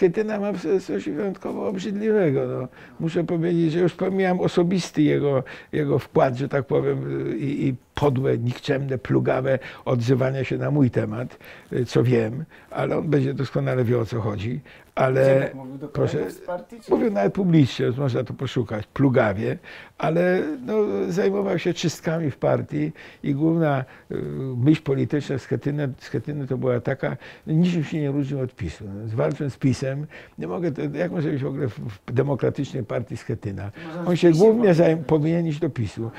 Schetyna ma coś wyjątkowo obrzydliwego. No. Muszę powiedzieć, że już pomijam osobisty jego, jego wkład, że tak powiem, i, i podłe, nikczemne, plugawe odzywanie się na mój temat, co wiem, ale on będzie doskonale wie o co chodzi. Ale tak mówił proszę, partii? Czy... Mówię nawet publicznie, można to poszukać, plugawie, ale no, zajmował się czystkami w partii i główna y, myśl polityczna Schetyny, Schetyny to była taka, niczym się nie różnił od PiSu. No, zwalczając z PiSem, nie mogę, jak może być w ogóle w, demokratycznej partii Schetyna? On się głównie zajm, powinien iść do PiSu.